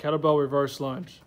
kettlebell reverse lunge.